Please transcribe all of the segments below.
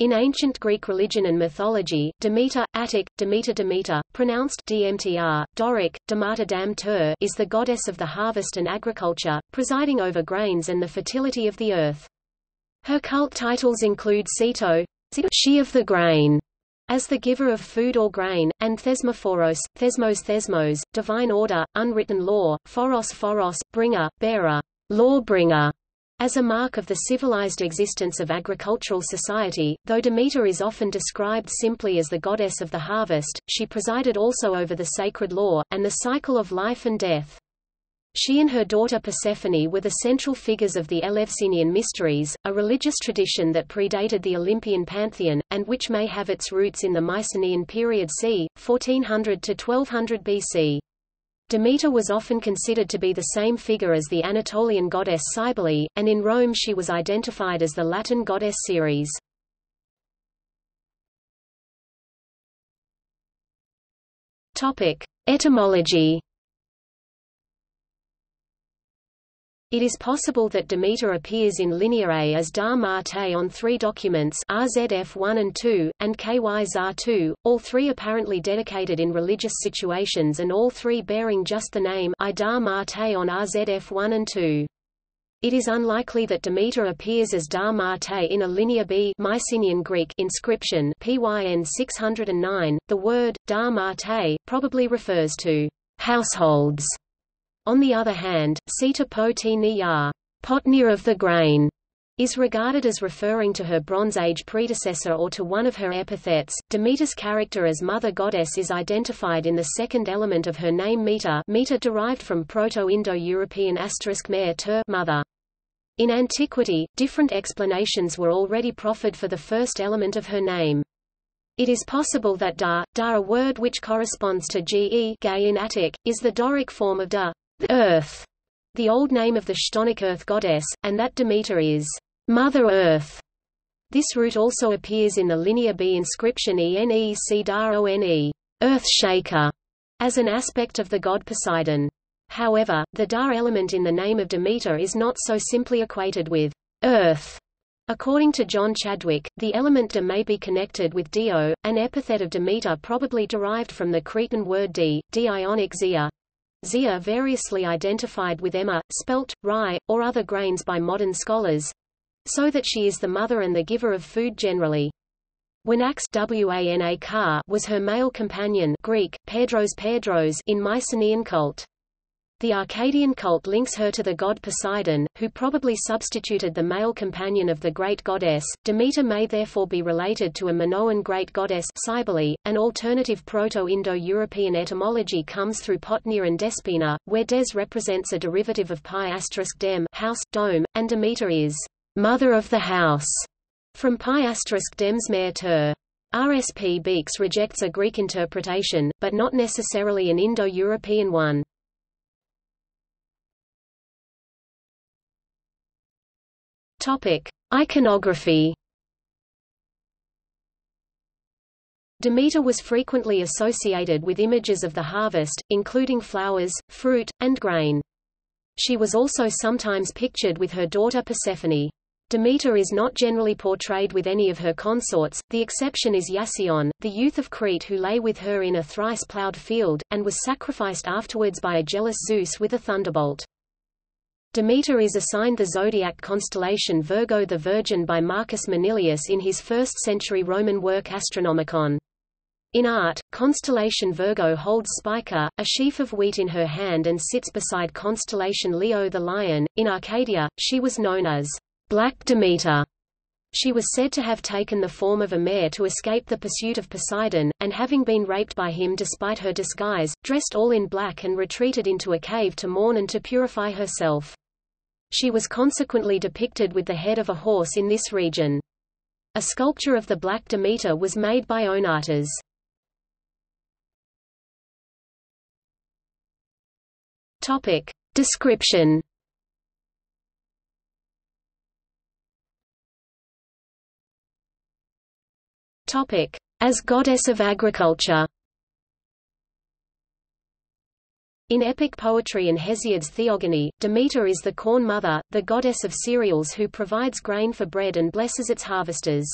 In ancient Greek religion and mythology, Demeter, Attic, Demeter Demeter, pronounced Dmtr, Doric, Demeter Dam is the goddess of the harvest and agriculture, presiding over grains and the fertility of the earth. Her cult titles include Sito, she of the grain, as the giver of food or grain, and Thesmophoros, Thesmos Thesmos, divine order, unwritten law, Phoros Phoros, bringer, bearer, law bringer, as a mark of the civilized existence of agricultural society, though Demeter is often described simply as the goddess of the harvest, she presided also over the sacred law, and the cycle of life and death. She and her daughter Persephone were the central figures of the Eleusinian Mysteries, a religious tradition that predated the Olympian pantheon, and which may have its roots in the Mycenaean period c. 1400 to 1200 BC. Demeter was often considered to be the same figure as the Anatolian goddess Cybele, and in Rome she was identified as the Latin goddess Ceres. Etymology It is possible that Demeter appears in Linear A as Dar Marte on three documents RZF1 and 2, and KY 2, all three apparently dedicated in religious situations and all three bearing just the name I Dar Marte on RZF1 and 2. It is unlikely that Demeter appears as Dar Marte in a Linear B Mycenaean Greek inscription PYN 609. The word, Dar Marte, probably refers to households on the other hand, Sita po Potnia of the grain, is regarded as referring to her Bronze Age predecessor or to one of her epithets. Demeter's character as mother goddess is identified in the second element of her name meter, meter derived from Proto-Indo-European asterisk mare ter mother. In antiquity, different explanations were already proffered for the first element of her name. It is possible that da, da a word which corresponds to ge in Attic, is the Doric form of da, the earth, the old name of the Chthonic earth goddess, and that Demeter is Mother Earth. This root also appears in the Linear B inscription Ene One, Earth Shaker, as an aspect of the god Poseidon. However, the Dar element in the name of Demeter is not so simply equated with earth. According to John Chadwick, the element De may be connected with Dio, an epithet of Demeter probably derived from the Cretan word di, di-ionic zia, Zia variously identified with emmer, spelt, rye, or other grains by modern scholars, so that she is the mother and the giver of food generally. Wanax was her male companion Greek, Pedros Pedros in Mycenaean cult. The Arcadian cult links her to the god Poseidon, who probably substituted the male companion of the great goddess. Demeter may therefore be related to a Minoan great goddess Cybele. An alternative Proto-Indo-European etymology comes through Potnia and Despina, where des represents a derivative of pi asterisk dem house, dome, and Demeter is mother of the house, from pi dems mer ter. RSP Beekes rejects a Greek interpretation, but not necessarily an Indo-European one. Topic: Iconography. Demeter was frequently associated with images of the harvest, including flowers, fruit, and grain. She was also sometimes pictured with her daughter Persephone. Demeter is not generally portrayed with any of her consorts, the exception is Iasion, the youth of Crete who lay with her in a thrice-ploughed field, and was sacrificed afterwards by a jealous Zeus with a thunderbolt. Demeter is assigned the zodiac constellation Virgo the Virgin by Marcus Manilius in his 1st-century Roman work Astronomicon. In art, constellation Virgo holds Spica, a sheaf of wheat in her hand and sits beside constellation Leo the lion. In Arcadia, she was known as Black Demeter. She was said to have taken the form of a mare to escape the pursuit of Poseidon, and having been raped by him despite her disguise, dressed all in black and retreated into a cave to mourn and to purify herself. She was consequently depicted with the head of a horse in this region. A sculpture of the Black Demeter was made by Onatas. Topic. Description Topic. As goddess of agriculture In epic poetry and Hesiod's Theogony, Demeter is the corn mother, the goddess of cereals who provides grain for bread and blesses its harvesters.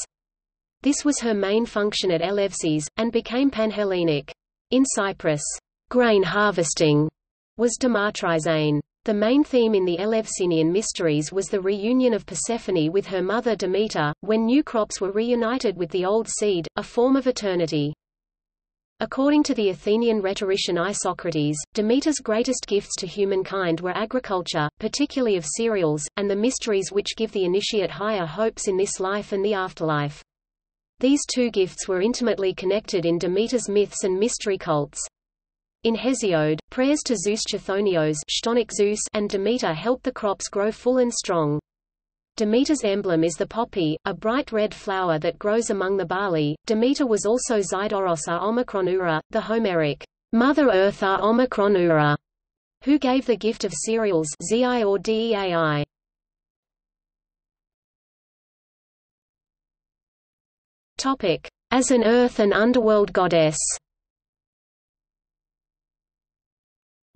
This was her main function at Eleusis, and became Panhellenic. In Cyprus, grain harvesting was Demetrizain. The main theme in the Eleusinian mysteries was the reunion of Persephone with her mother Demeter, when new crops were reunited with the old seed, a form of eternity. According to the Athenian rhetorician Isocrates, Demeter's greatest gifts to humankind were agriculture, particularly of cereals, and the mysteries which give the initiate higher hopes in this life and the afterlife. These two gifts were intimately connected in Demeter's myths and mystery cults. In Hesiod, prayers to Zeus Chthonios and Demeter help the crops grow full and strong. Demeter's emblem is the poppy, a bright red flower that grows among the barley. Demeter was also Zydoros Omicron the Homeric Mother Earth Omicron who gave the gift of cereals Zi or Deai. Topic: As an earth and underworld goddess.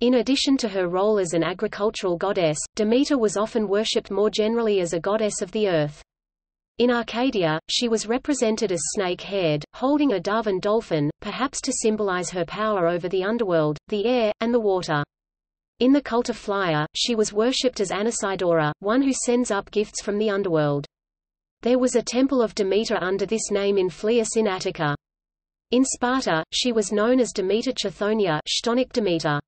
In addition to her role as an agricultural goddess, Demeter was often worshipped more generally as a goddess of the earth. In Arcadia, she was represented as snake-haired, holding a dove and dolphin, perhaps to symbolize her power over the underworld, the air, and the water. In the cult of Phlia, she was worshipped as Anesidora, one who sends up gifts from the underworld. There was a temple of Demeter under this name in Phlius in Attica. In Sparta, she was known as Demeter Chthoniya Demeter.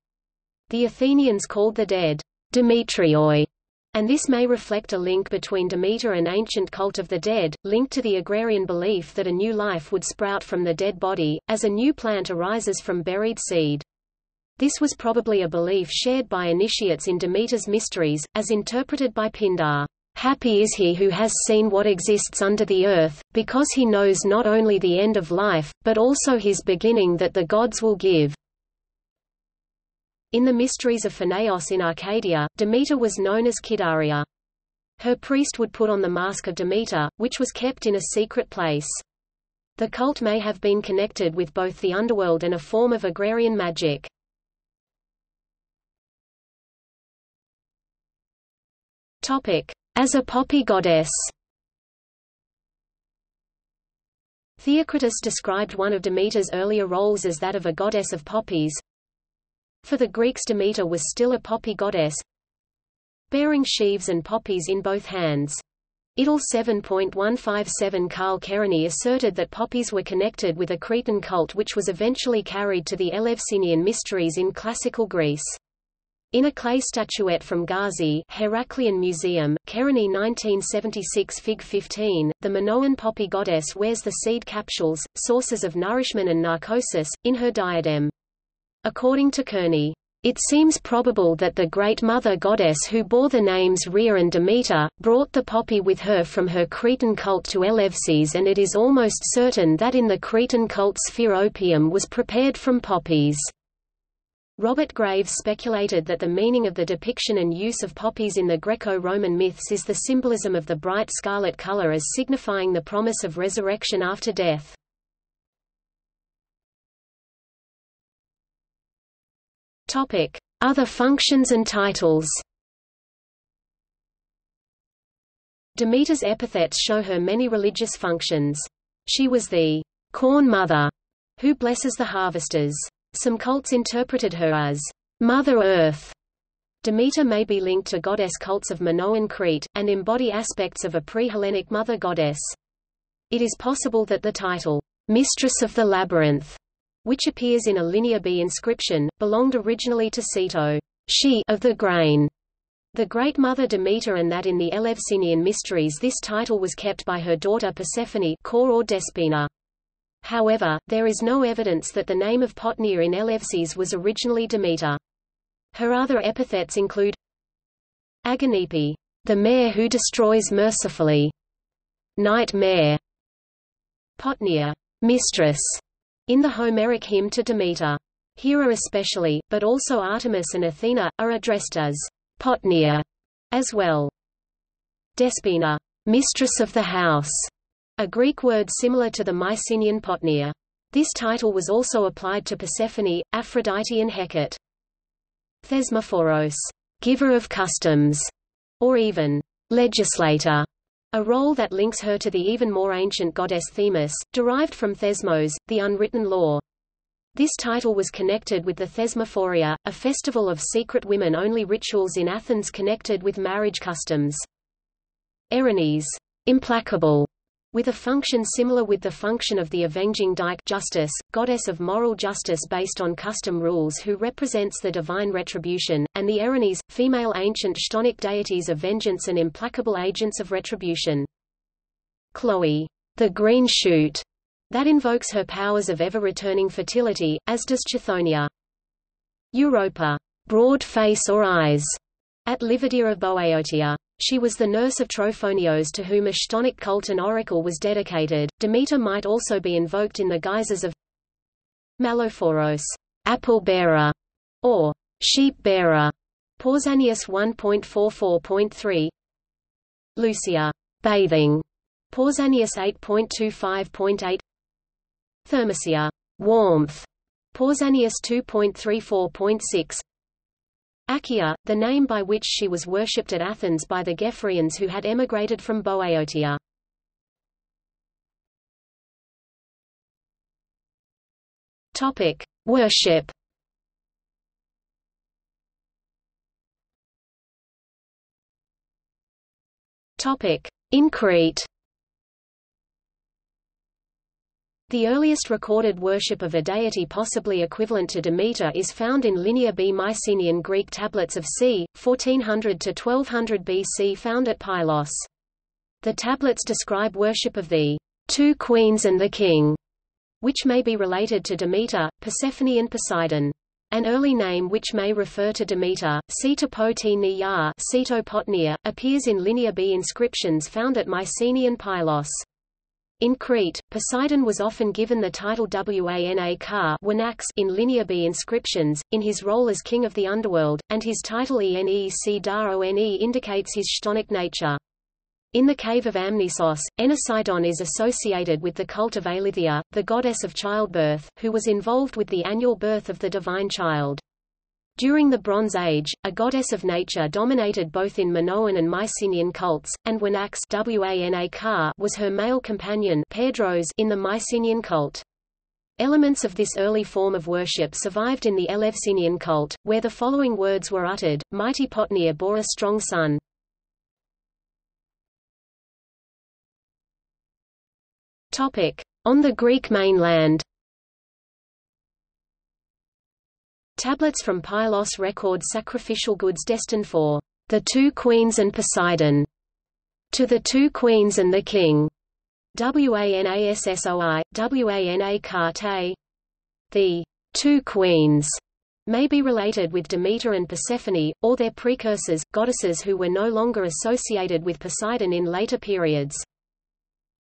The Athenians called the dead Demetrioi, and this may reflect a link between Demeter and ancient cult of the dead, linked to the agrarian belief that a new life would sprout from the dead body, as a new plant arises from buried seed. This was probably a belief shared by initiates in Demeter's mysteries, as interpreted by Pindar. Happy is he who has seen what exists under the earth, because he knows not only the end of life, but also his beginning that the gods will give. In the mysteries of Pheneos in Arcadia, Demeter was known as Kidaria. Her priest would put on the mask of Demeter, which was kept in a secret place. The cult may have been connected with both the underworld and a form of agrarian magic. As a poppy goddess Theocritus described one of Demeter's earlier roles as that of a goddess of poppies, for the Greeks Demeter was still a poppy goddess, bearing sheaves and poppies in both hands. Idyll 7.157 Carl Kerényi asserted that poppies were connected with a Cretan cult which was eventually carried to the Eleusinian mysteries in classical Greece. In a clay statuette from Gazi Heraklion Museum, Kerényi 1976 Fig 15, the Minoan poppy goddess wears the seed capsules, sources of nourishment and narcosis, in her diadem. According to Kerényi, it seems probable that the Great Mother Goddess who bore the names Rhea and Demeter, brought the poppy with her from her Cretan cult to Eleusis and it is almost certain that in the Cretan cult sphere opium was prepared from poppies. Robert Graves speculated that the meaning of the depiction and use of poppies in the Greco-Roman myths is the symbolism of the bright scarlet color as signifying the promise of resurrection after death. Topic: Other functions and titles. Demeter's epithets show her many religious functions. She was the corn mother who blesses the harvesters. Some cults interpreted her as Mother Earth. Demeter may be linked to goddess cults of Minoan Crete, and embody aspects of a pre-Hellenic mother goddess. It is possible that the title, Mistress of the Labyrinth, which appears in a Linear B inscription, belonged originally to Sito, she of the grain, the Great Mother Demeter and that in the Eleusinian Mysteries this title was kept by her daughter Persephone Kore or Despina. However, there is no evidence that the name of Potnia in Eleusis was originally Demeter. Her other epithets include Agonipe, the mare who destroys mercifully, Night Mare, Potnia, mistress, in the Homeric hymn to Demeter. Hera especially, but also Artemis and Athena, are addressed as Potnia as well. Despina, mistress of the house, a Greek word similar to the Mycenaean Potnia. This title was also applied to Persephone, Aphrodite and Hecate. Thesmophoros, giver of customs, or even legislator, a role that links her to the even more ancient goddess Themis, derived from Thesmos, the unwritten law. This title was connected with the Thesmophoria, a festival of secret women-only rituals in Athens connected with marriage customs. Erinyes, implacable, with a function similar with the function of the avenging dike justice, goddess of moral justice based on custom rules who represents the divine retribution, and the Erinyes, female ancient Chthonic deities of vengeance and implacable agents of retribution. Chloe, the green shoot, that invokes her powers of ever-returning fertility, as does Chthoniia. Europa, broad face or eyes, at Livadia of Boeotia. She was the nurse of Trophonios to whom a Chthonic cult and oracle was dedicated. Demeter might also be invoked in the guises of Mallophoros, apple bearer, or sheep bearer. Pausanias 1.44.3 Lucia, bathing. Pausanias 8.25.8 Thermosia, warmth. Pausanias 2.34.6 Accia, the name by which she was worshipped at Athens by the Gephrians who had emigrated from Boeotia. Topic: Worship. Topic: In Crete. The earliest recorded worship of a deity possibly equivalent to Demeter is found in Linear B Mycenaean Greek tablets of c. 1400 to 1200 BC found at Pylos. The tablets describe worship of the two queens and the king, which may be related to Demeter, Persephone and Poseidon. An early name which may refer to Demeter, Cetopotnia, appears in Linear B inscriptions found at Mycenae and Pylos. In Crete, Poseidon was often given the title Wana Ka in Linear B inscriptions, in his role as king of the underworld, and his title Enec One indicates his chthonic nature. In the cave of Amnisos, Enosidon is associated with the cult of Eileithyia, the goddess of childbirth, who was involved with the annual birth of the divine child. During the Bronze Age, a goddess of nature dominated both in Minoan and Mycenaean cults, and Wanax was her male companion Pedros in the Mycenaean cult. Elements of this early form of worship survived in the Eleusinian cult, where the following words were uttered, Mighty Potnia bore a strong son. On the Greek mainland Tablets from Pylos record sacrificial goods destined for the two queens and Poseidon. To the two queens and the king. Wanassoi, Wana Karte. The two queens may be related with Demeter and Persephone, or their precursors, goddesses who were no longer associated with Poseidon in later periods.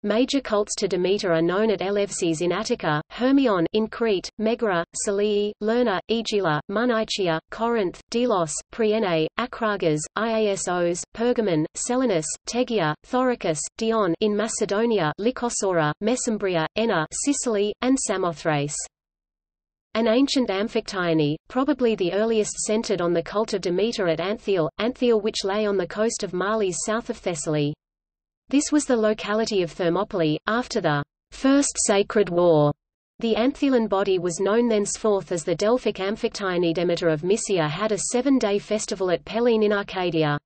Major cults to Demeter are known at Eleusis in Attica, Hermion in Crete, Megara, Salii, Lerna, Aegila, Munichia, Corinth, Delos, Priene, Acragas, Iasos, Pergamon, Selinus, Tegea, Thoricus, Dion in Macedonia, Lycosaura, Mesembria, Enna, Sicily, and Samothrace. An ancient Amphictyony, probably the earliest centered on the cult of Demeter at Anthele, Anthele which lay on the coast of Malis south of Thessaly. This was the locality of Thermopylae, after the First Sacred War. The Anthelian body was known thenceforth as the Delphic Amphictyony Demeter of Mysia had a seven-day festival at Pellene in Arcadia.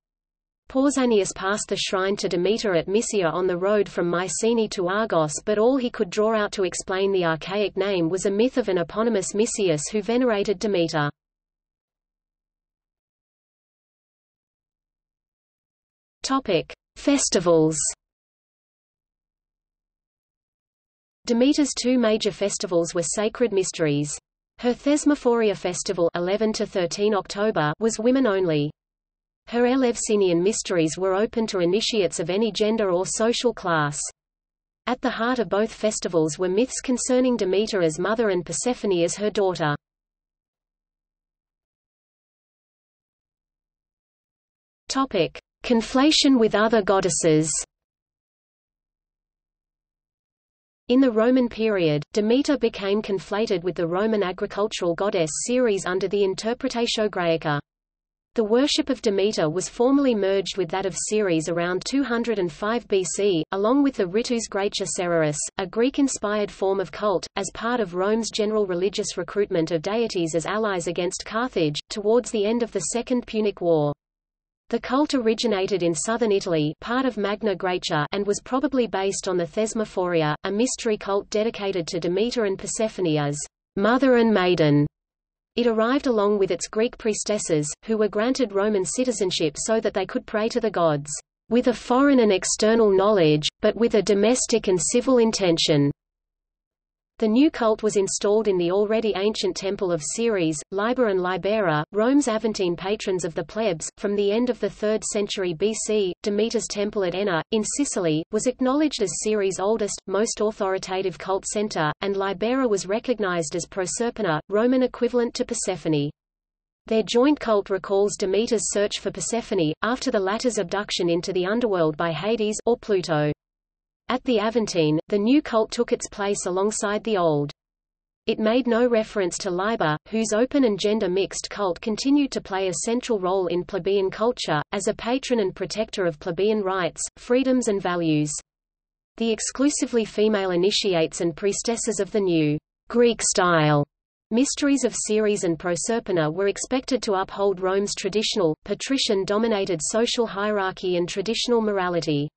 Pausanias passed the shrine to Demeter at Mysia on the road from Mycenae to Argos but all he could draw out to explain the archaic name was a myth of an eponymous Mysius who venerated Demeter. Topic: Festivals Demeter's two major festivals were sacred mysteries. Her Thesmophoria festival 11 to 13 October was women only. Her Eleusinian mysteries were open to initiates of any gender or social class. At the heart of both festivals were myths concerning Demeter as mother and Persephone as her daughter. Topic: Conflation with other goddesses In the Roman period, Demeter became conflated with the Roman agricultural goddess Ceres under the Interpretatio Graeca. The worship of Demeter was formally merged with that of Ceres around 205 BC, along with the Ritus Graecia Cereris, a Greek-inspired form of cult, as part of Rome's general religious recruitment of deities as allies against Carthage, towards the end of the Second Punic War. The cult originated in southern Italy part of Magna Graecia and was probably based on the Thesmophoria, a mystery cult dedicated to Demeter and Persephone as mother and maiden. It arrived along with its Greek priestesses, who were granted Roman citizenship so that they could pray to the gods, with a foreign and external knowledge, but with a domestic and civil intention. The new cult was installed in the already ancient temple of Ceres, Liber and Libera, Rome's Aventine patrons of the plebs. From the end of the 3rd century BC, Demeter's temple at Enna, in Sicily, was acknowledged as Ceres' oldest, most authoritative cult center, and Libera was recognized as Proserpina, Roman equivalent to Persephone. Their joint cult recalls Demeter's search for Persephone, after the latter's abduction into the underworld by Hades or Pluto. At the Aventine, the new cult took its place alongside the old. It made no reference to Liber, whose open and gender-mixed cult continued to play a central role in plebeian culture, as a patron and protector of plebeian rights, freedoms and values. The exclusively female initiates and priestesses of the new Greek-style mysteries of Ceres and Proserpina were expected to uphold Rome's traditional, patrician-dominated social hierarchy and traditional morality.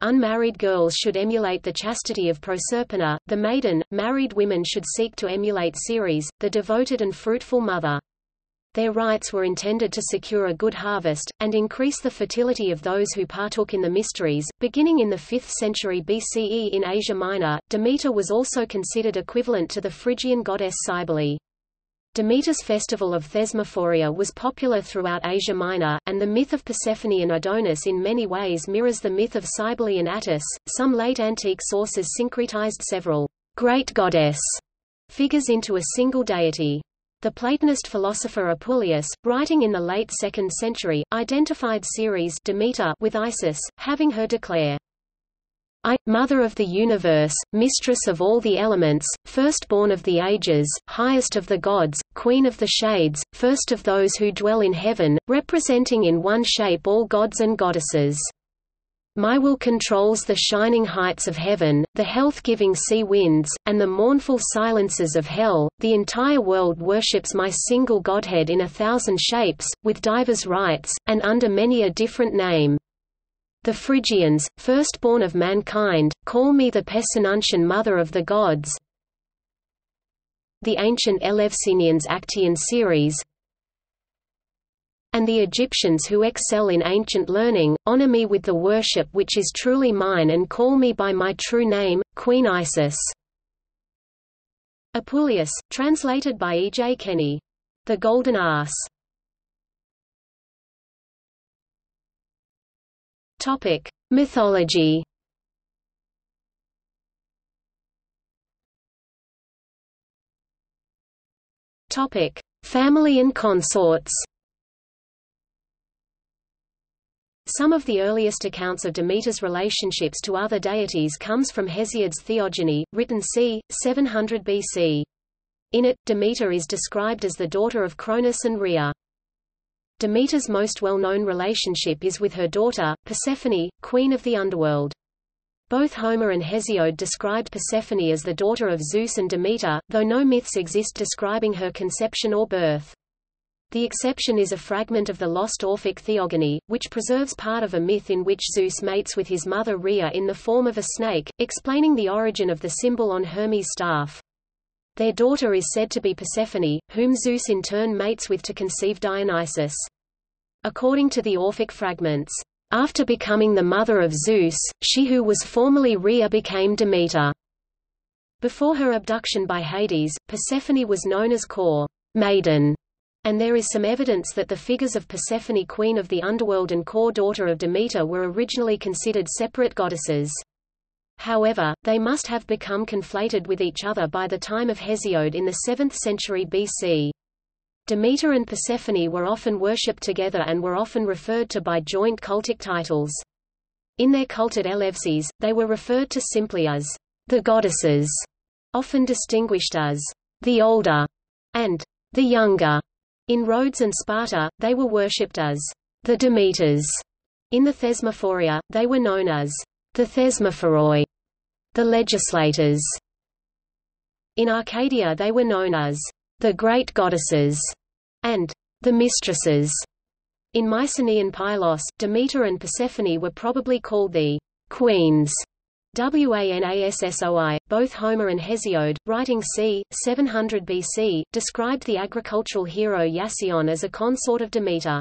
Unmarried girls should emulate the chastity of Proserpina, the maiden, married women should seek to emulate Ceres, the devoted and fruitful mother. Their rites were intended to secure a good harvest, and increase the fertility of those who partook in the mysteries. Beginning in the 5th century BCE in Asia Minor, Demeter was also considered equivalent to the Phrygian goddess Cybele. Demeter's festival of Thesmophoria was popular throughout Asia Minor, and the myth of Persephone and Adonis in many ways mirrors the myth of Cybele and Attis. Some late antique sources syncretized several great goddess figures into a single deity. The Platonist philosopher Apuleius, writing in the late 2nd century, identified Ceres Demeter with Isis, having her declare, I, Mother of the Universe, Mistress of all the elements, Firstborn of the ages, Highest of the gods, Queen of the shades, First of those who dwell in heaven, representing in one shape all gods and goddesses. My will controls the shining heights of heaven, the health-giving sea winds, and the mournful silences of hell. The entire world worships my single Godhead in a thousand shapes, with divers rites, and under many a different name. The Phrygians, firstborn of mankind, call me the Pesinuntian mother of the gods. The ancient Eleusinians Actaean Ceres and the Egyptians who excel in ancient learning, honor me with the worship which is truly mine and call me by my true name, Queen Isis. Apuleius, translated by E. J. Kenney. The Golden Ass Topic: Mythology. Topic: Family and consorts. Some of the earliest accounts of Demeter's relationships to other deities comes from Hesiod's Theogony, written c. 700 BC. In it, Demeter is described as the daughter of Cronus and Rhea. Demeter's most well-known relationship is with her daughter, Persephone, queen of the underworld. Both Homer and Hesiod described Persephone as the daughter of Zeus and Demeter, though no myths exist describing her conception or birth. The exception is a fragment of the lost Orphic Theogony, which preserves part of a myth in which Zeus mates with his mother Rhea in the form of a snake, explaining the origin of the symbol on Hermes' staff. Their daughter is said to be Persephone, whom Zeus in turn mates with to conceive Dionysus. According to the Orphic fragments, after becoming the mother of Zeus, she who was formerly Rhea became Demeter. Before her abduction by Hades, Persephone was known as Kore maiden, and there is some evidence that the figures of Persephone queen of the underworld and Kore daughter of Demeter were originally considered separate goddesses. However, they must have become conflated with each other by the time of Hesiod in the 7th century BC. Demeter and Persephone were often worshipped together and were often referred to by joint cultic titles. In their cult at Eleusis, they were referred to simply as the goddesses, often distinguished as the older and the younger In Rhodes and Sparta, they were worshipped as the Demeters. In the Thesmophoria, they were known as the Thesmophoroi, the legislators. In Arcadia they were known as the great goddesses and the mistresses. In Mycenaean Pylos, Demeter and Persephone were probably called the queens. Wanassoi, both Homer and Hesiod, writing c. 700 BC, described the agricultural hero Iasion as a consort of Demeter.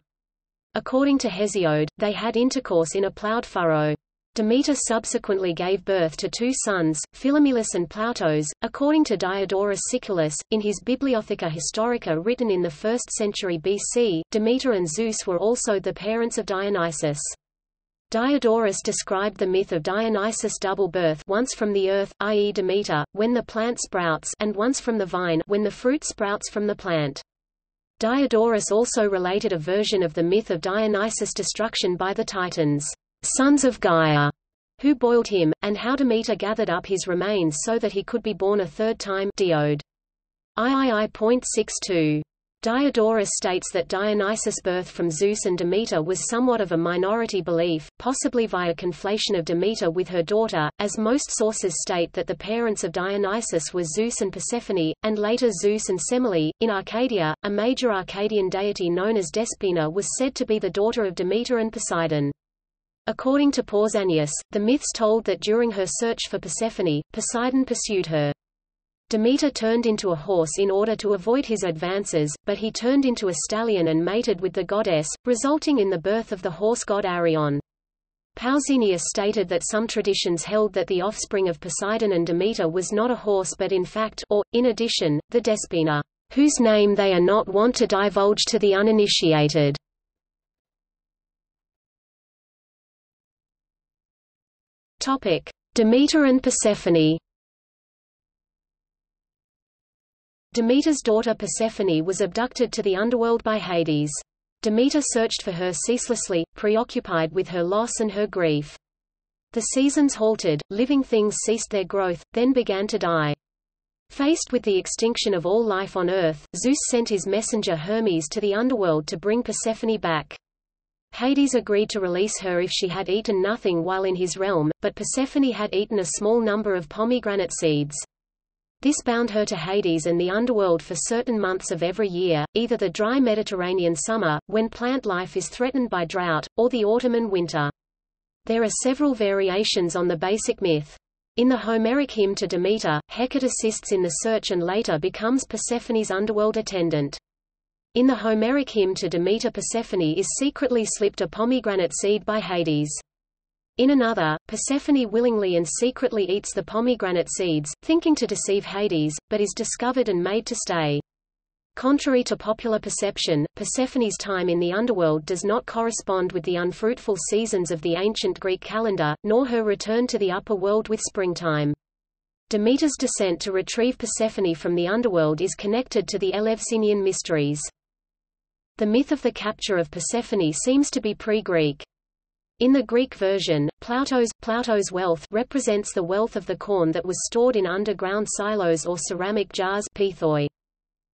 According to Hesiod, they had intercourse in a ploughed furrow. Demeter subsequently gave birth to two sons, Philomelus and Plautos. According to Diodorus Siculus, in his Bibliotheca Historica written in the 1st century BC, Demeter and Zeus were also the parents of Dionysus. Diodorus described the myth of Dionysus' double birth once from the earth, i.e. Demeter, when the plant sprouts and once from the vine when the fruit sprouts from the plant. Diodorus also related a version of the myth of Dionysus' destruction by the Titans sons of Gaia, who boiled him, and how Demeter gathered up his remains so that he could be born a third time Diode. III.62. Diodorus states that Dionysus' birth from Zeus and Demeter was somewhat of a minority belief, possibly via conflation of Demeter with her daughter, as most sources state that the parents of Dionysus were Zeus and Persephone, and later Zeus and Semele. In Arcadia, a major Arcadian deity known as Despina was said to be the daughter of Demeter and Poseidon. According to Pausanias, the myths told that during her search for Persephone, Poseidon pursued her. Demeter turned into a horse in order to avoid his advances, but he turned into a stallion and mated with the goddess, resulting in the birth of the horse god Arion. Pausanias stated that some traditions held that the offspring of Poseidon and Demeter was not a horse but in fact or, in addition, the Despina, whose name they are not wont to divulge to the uninitiated. Topic: Demeter and Persephone. Demeter's daughter Persephone was abducted to the underworld by Hades. Demeter searched for her ceaselessly, preoccupied with her loss and her grief. The seasons halted, living things ceased their growth, then began to die. Faced with the extinction of all life on Earth, Zeus sent his messenger Hermes to the underworld to bring Persephone back. Hades agreed to release her if she had eaten nothing while in his realm, but Persephone had eaten a small number of pomegranate seeds. This bound her to Hades and the underworld for certain months of every year, either the dry Mediterranean summer, when plant life is threatened by drought, or the autumn and winter. There are several variations on the basic myth. In the Homeric hymn to Demeter, Hecate assists in the search and later becomes Persephone's underworld attendant. In the Homeric hymn to Demeter Persephone is secretly slipped a pomegranate seed by Hades. In another, Persephone willingly and secretly eats the pomegranate seeds, thinking to deceive Hades, but is discovered and made to stay. Contrary to popular perception, Persephone's time in the underworld does not correspond with the unfruitful seasons of the ancient Greek calendar, nor her return to the upper world with springtime. Demeter's descent to retrieve Persephone from the underworld is connected to the Eleusinian mysteries. The myth of the capture of Persephone seems to be pre-Greek. In the Greek version, Plautos, Plautos wealth represents the wealth of the corn that was stored in underground silos or ceramic jars pithoi.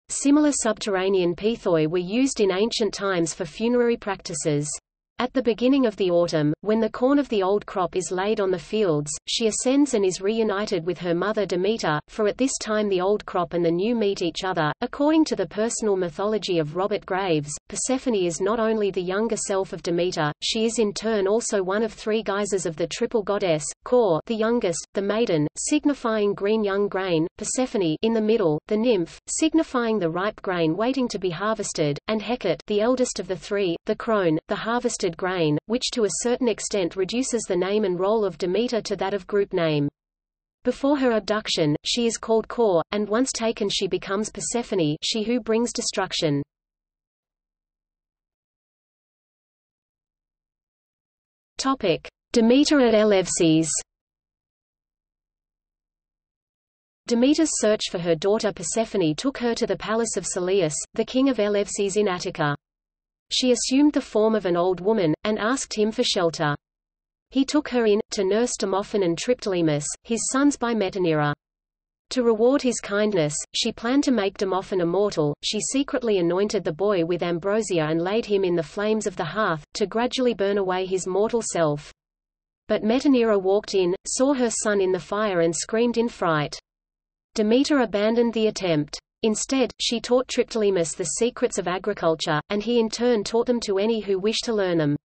Similar subterranean pithoi were used in ancient times for funerary practices. At the beginning of the autumn, when the corn of the old crop is laid on the fields, she ascends and is reunited with her mother Demeter, for at this time the old crop and the new meet each other. According to the personal mythology of Robert Graves, Persephone is not only the younger self of Demeter, she is in turn also one of three guises of the triple goddess, Kore the youngest, the maiden, signifying green young grain, Persephone in the middle, the nymph, signifying the ripe grain waiting to be harvested, and Hecate the eldest of the three, the crone, the grain, which to a certain extent reduces the name and role of Demeter to that of group name. Before her abduction, she is called Kore, and once taken she becomes Persephone she who brings destruction. Topic: Demeter at Eleusis. Demeter's search for her daughter Persephone took her to the palace of Celeus, the king of Eleusis in Attica. She assumed the form of an old woman, and asked him for shelter. He took her in, to nurse Demophon and Triptolemus, his sons by Metanira. To reward his kindness, she planned to make Demophoon immortal. She secretly anointed the boy with ambrosia and laid him in the flames of the hearth, to gradually burn away his mortal self. But Metanira walked in, saw her son in the fire and screamed in fright. Demeter abandoned the attempt. Instead, she taught Triptolemus the secrets of agriculture, and he in turn taught them to any who wished to learn them.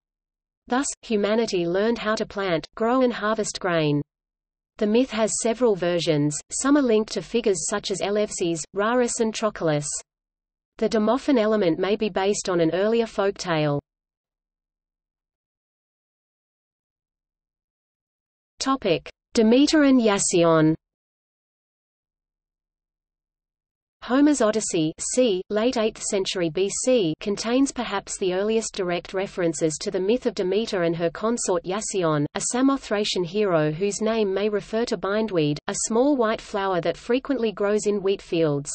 Thus, humanity learned how to plant, grow and harvest grain. The myth has several versions, some are linked to figures such as Eleusis, Rarus and Trochilus. The Demophoon element may be based on an earlier folk tale. Demeter and Iasion Homer's Odyssey c. late 8th century BC contains perhaps the earliest direct references to the myth of Demeter and her consort Iasion, a Samothracian hero whose name may refer to bindweed, a small white flower that frequently grows in wheat fields.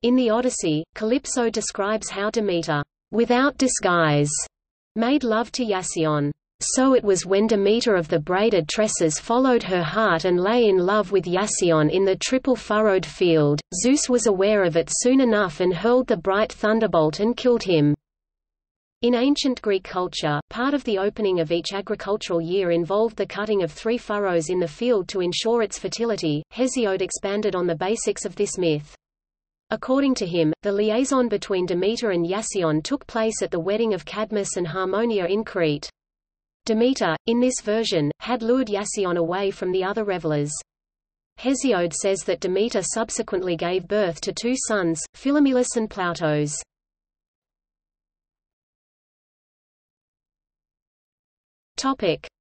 In the Odyssey, Calypso describes how Demeter, without disguise, made love to Iasion. So it was when Demeter of the braided tresses followed her heart and lay in love with Iasion in the triple-furrowed field, Zeus was aware of it soon enough and hurled the bright thunderbolt and killed him. In ancient Greek culture, part of the opening of each agricultural year involved the cutting of three furrows in the field to ensure its fertility. Hesiod expanded on the basics of this myth. According to him, the liaison between Demeter and Iasion took place at the wedding of Cadmus and Harmonia in Crete. Demeter, in this version, had lured Iasion away from the other revelers. Hesiod says that Demeter subsequently gave birth to two sons, Philomelus and Plautos.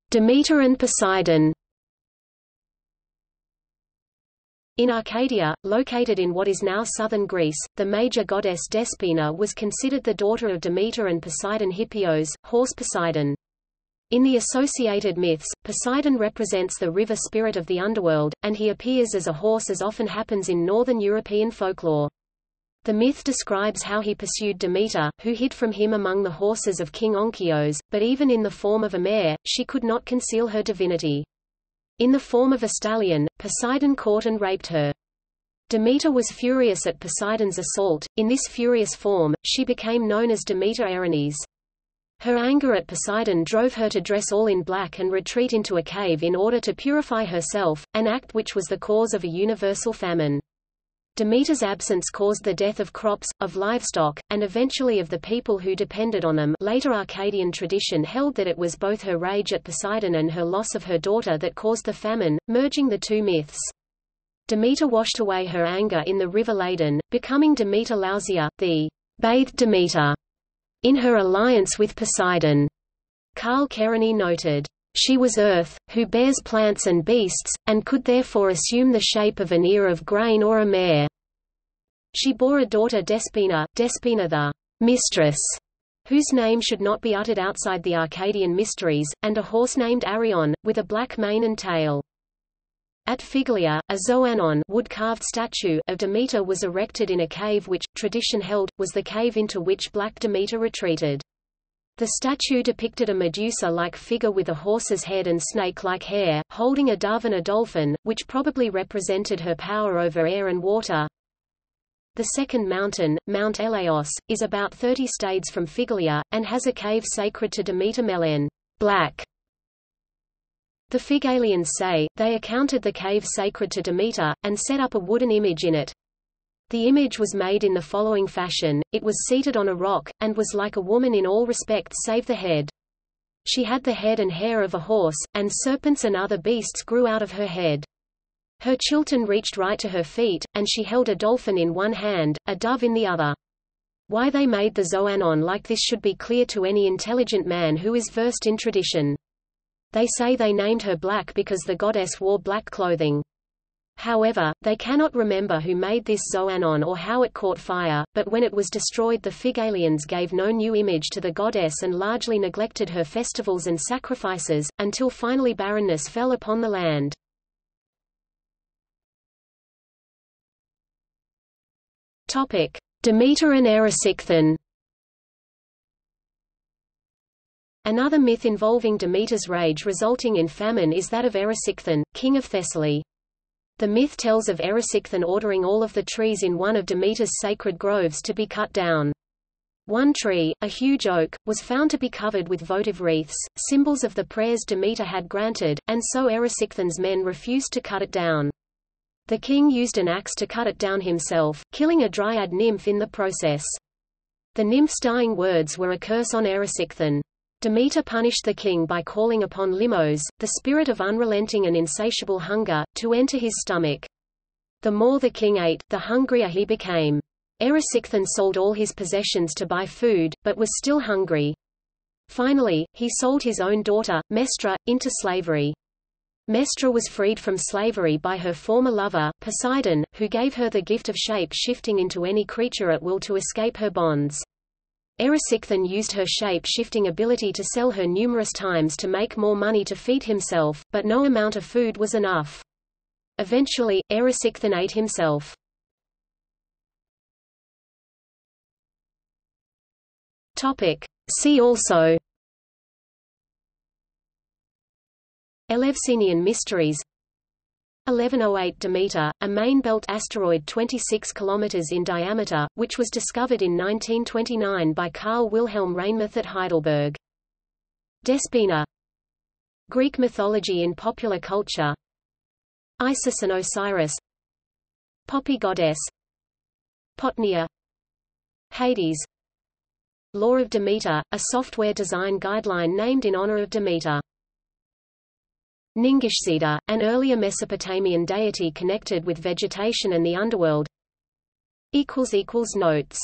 Demeter and Poseidon In Arcadia, located in what is now southern Greece, the major goddess Despina was considered the daughter of Demeter and Poseidon Hippios, horse Poseidon. In the associated myths, Poseidon represents the river spirit of the underworld, and he appears as a horse as often happens in northern European folklore. The myth describes how he pursued Demeter, who hid from him among the horses of King Onkeos, but even in the form of a mare, she could not conceal her divinity. In the form of a stallion, Poseidon caught and raped her. Demeter was furious at Poseidon's assault. In this furious form, she became known as Demeter Erinyes. Her anger at Poseidon drove her to dress all in black and retreat into a cave in order to purify herself, an act which was the cause of a universal famine. Demeter's absence caused the death of crops, of livestock, and eventually of the people who depended on them later Arcadian tradition held that it was both her rage at Poseidon and her loss of her daughter that caused the famine, merging the two myths. Demeter washed away her anger in the river Ladon, becoming Demeter Lausia, the bathed Demeter, in her alliance with Poseidon. Carl Kerényi noted, she was earth, who bears plants and beasts, and could therefore assume the shape of an ear of grain or a mare. She bore a daughter Despina, Despina the mistress, whose name should not be uttered outside the Arcadian mysteries, and a horse named Arion, with a black mane and tail. At Phigalia, a xoanon wood-carved statue of Demeter was erected in a cave which, tradition held, was the cave into which Black Demeter retreated. The statue depicted a Medusa-like figure with a horse's head and snake-like hair, holding a dove and a dolphin, which probably represented her power over air and water. The second mountain, Mount Eleos, is about 30 stades from Phigalia, and has a cave sacred to Demeter Melen black, the Phigalians say, they accounted the cave sacred to Demeter, and set up a wooden image in it. The image was made in the following fashion, it was seated on a rock, and was like a woman in all respects save the head. She had the head and hair of a horse, and serpents and other beasts grew out of her head. Her chiton reached right to her feet, and she held a dolphin in one hand, a dove in the other. Why they made the xoanon like this should be clear to any intelligent man who is versed in tradition. They say they named her black because the goddess wore black clothing. However, they cannot remember who made this xoanon or how it caught fire, but when it was destroyed the Phigalians gave no new image to the goddess and largely neglected her festivals and sacrifices, until finally barrenness fell upon the land. Demeter and Erysichthon Another myth involving Demeter's rage resulting in famine is that of Erysichthon, king of Thessaly. The myth tells of Erysichthon ordering all of the trees in one of Demeter's sacred groves to be cut down. One tree, a huge oak, was found to be covered with votive wreaths, symbols of the prayers Demeter had granted, and so Erysichthon's men refused to cut it down. The king used an axe to cut it down himself, killing a dryad nymph in the process. The nymph's dying words were a curse on Erysichthon. Demeter punished the king by calling upon Limos, the spirit of unrelenting and insatiable hunger, to enter his stomach. The more the king ate, the hungrier he became. Erysichthon sold all his possessions to buy food, but was still hungry. Finally, he sold his own daughter, Mestra, into slavery. Mestra was freed from slavery by her former lover, Poseidon, who gave her the gift of shape-shifting into any creature at will to escape her bonds. Erysichthon used her shape-shifting ability to sell her numerous times to make more money to feed himself, but no amount of food was enough. Eventually, Erysichthon ate himself. Topic. See also Eleusinian Mysteries 1108 Demeter, a main belt asteroid 26 km in diameter, which was discovered in 1929 by Carl Wilhelm Reinmuth at Heidelberg. Despina. Greek mythology in popular culture. Isis and Osiris. Poppy goddess. Potnia. Hades. Law of Demeter, a software design guideline named in honor of Demeter. Ningishzida, an earlier Mesopotamian deity connected with vegetation and the underworld. Notes